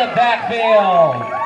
the backfield.